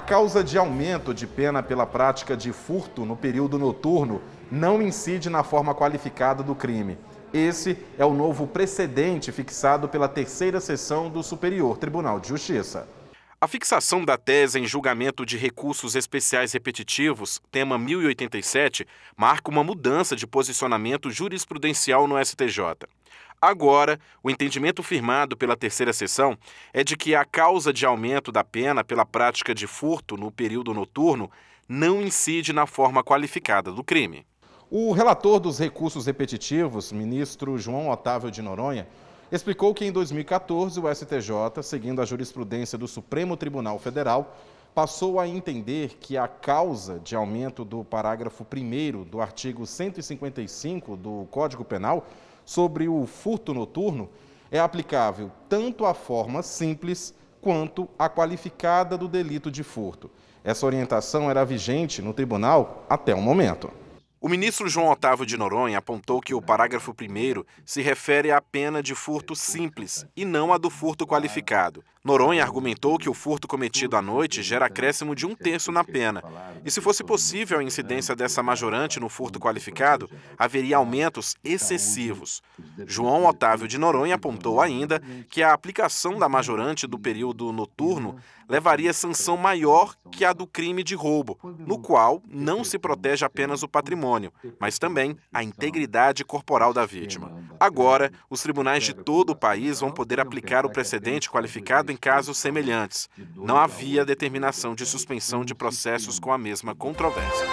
causa de aumento de pena pela prática de furto no período noturno não incide na forma qualificada do crime. Esse é o novo precedente fixado pela terceira sessão do Superior Tribunal de Justiça. A fixação da tese em julgamento de recursos especiais repetitivos, tema 1087, marca uma mudança de posicionamento jurisprudencial no STJ. Agora, o entendimento firmado pela terceira sessão é de que a causa de aumento da pena pela prática de furto no período noturno não incide na forma qualificada do crime. O relator dos recursos repetitivos, ministro João Otávio de Noronha, explicou que em 2014 o STJ, seguindo a jurisprudência do Supremo Tribunal Federal, passou a entender que a causa de aumento do parágrafo 1 do artigo 155 do Código Penal sobre o furto noturno é aplicável tanto à forma simples quanto à qualificada do delito de furto. Essa orientação era vigente no tribunal até o momento. O ministro João Otávio de Noronha apontou que o parágrafo 1 se refere à pena de furto simples e não à do furto qualificado. Noronha argumentou que o furto cometido à noite gera acréscimo de um terço na pena. E se fosse possível a incidência dessa majorante no furto qualificado, haveria aumentos excessivos. João Otávio de Noronha apontou ainda que a aplicação da majorante do período noturno levaria sanção maior que a do crime de roubo, no qual não se protege apenas o patrimônio, mas também a integridade corporal da vítima. Agora, os tribunais de todo o país vão poder aplicar o precedente qualificado em casos semelhantes. Não havia determinação de suspensão de processos com a mesma controvérsia.